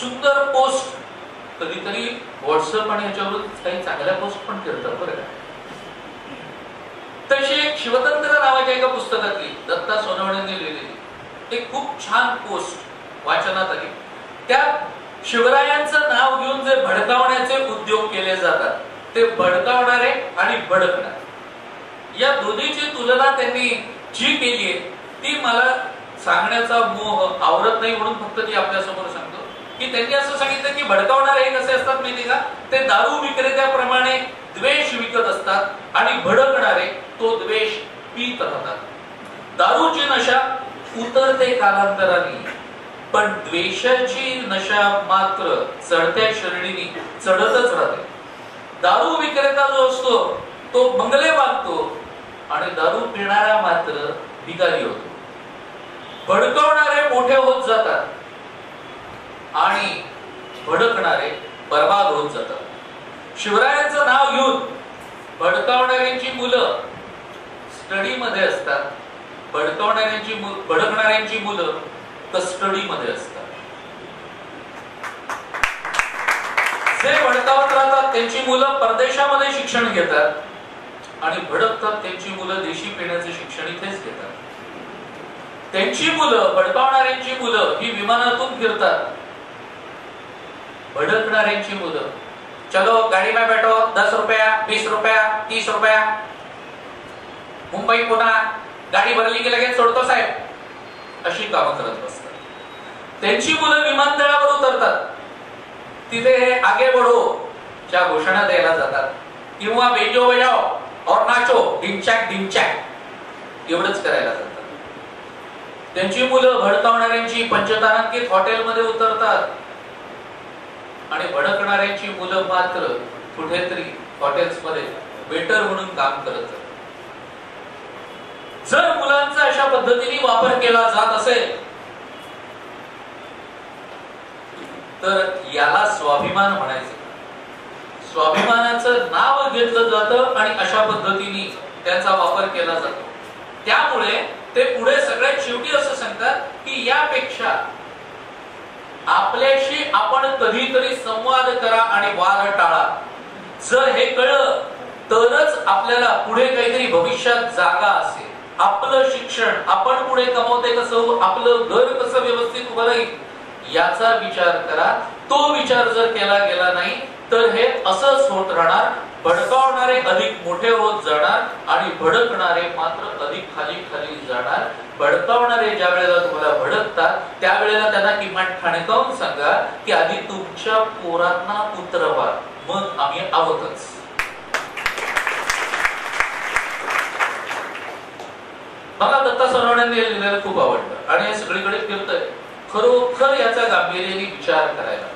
सुंदर पोस्ट. कधीतरी व्हॉट्सअप आणि याच्यावर काही चांगल्या पोस्ट पण करतात बरं का. तशी एक शिवतंत्र नावाच्या एका पुस्तकातली दत्ता सोनवणेंनी लिहिलेली. एक खूप छान पोस्ट वाचनात आली. त्यात शिवरायांचं नाव घेऊन जे भडकावण्याचे उद्योग केले जातात ते भडकावणारे आणि भडकणार. या दोन्हीची तुलना त्यांनी जी केली आहे ती मला सांगण्याचा मोह आवरत नाही म्हणून फक्त ती आपल्यासमोर की त्यांनी असं सांगितलं की भडकावणारे हे कसे असतात माहिती का? ते दारू विक्रेत्याप्रमाणे द्वेष विकत असतात आणि भडकणारे तो द्वेष पीत राहतात. दारूची नशा उतरते कालांतराने पण द्वेषाची नशा मात्र चढत्या श्रेणीने चढतच राहते. दारू विक्रेता जो असतो तो बंगले बांधतो आणि दारू पिणारा मात्र भिकारी होतो. भडकवणारे मोठे होत जातात. आणि भडकणारे बर्बाद होऊन जातात. शिवरायांचं नाव घेऊन भडकावणाऱ्यांची मुलं स्टडी मध्ये असतात. भडकावणाऱ्यांची भडकणाऱ्यांची मुलं कस्टडीमध्ये असतात. जे भडकावत राहतात त्यांची मुलं परदेशामध्ये शिक्षण घेतात आणि भडकतात त्यांची मुलं देशी पिण्याचे शिक्षण इथेच घेतात. त्यांची मुलं भडकावणाऱ्यांची मुलं ही विमानातून फिरतात. भडकणाऱ्यांची मुलं चलो गाडी में बैठो दस रुपया बीस रुपया तीस रुपया. मुंबई पुन्हा गाडी भरली की लगेच सोडतो साहेब. अशी कामं करत बसतात. त्यांची मुलं विमानतळावर उतरतात. तिथे हे आगे बढो च्या घोषणा द्यायला जातात. किंवा बेजो बजाव और नाचो डिंचॅक डिंचॅक एवढंच करायला जातात. त्यांची मुलं भडकावणाऱ्यांची पंचतारांकित हॉटेलमध्ये उतरतात. आणि भडकणाऱ्यांची मुलं मात्र कुठेतरी हॉटेल्समध्ये वेटर म्हणून काम करत जर मुलांचा अशा पद्धतीने वापर केला जात असेल तर याला स्वाभिमान म्हणायचं. स्वाभिमानाचं नाव घेतलं जातं आणि अशा पद्धतीने त्याचा वापर केला जातो. त्यामुळे ते पुढे सगळ्यात शेवटी असं सांगतात की यापेक्षा आपल्याशी आपण कधीतरी संवाद करा आणि वाद टाळा. जर हे कळलं तरच आपल्याला पुढे काहीतरी भविष्यात जागा असेल. आपलं शिक्षण आपण पुढे कमवते कसं आपलं घर कसं व्यवस्थित उभं राहील? याचा विचार करा. तो विचार जर केला गेला नाही तर हे असंच होत राहणार. भडकावणारे अधिक मोठे होत जाणार आणि भडकणारे मात्र अधिक खाली खाली जाणार. भडकावणारे ज्या वेळेला तुम्हाला भडकतात त्यावेळेला त्यांना किमान ठणकावून सांगा की आधी तुमच्या पोरांना उतरवा मग आम्ही आहोतच मला दत्ता सरवण्याने लिहिलेलं खूप आवडतं आणि हे सगळीकडे फिरतंय. खरोखर याचा गांभीर्याने विचार करायला.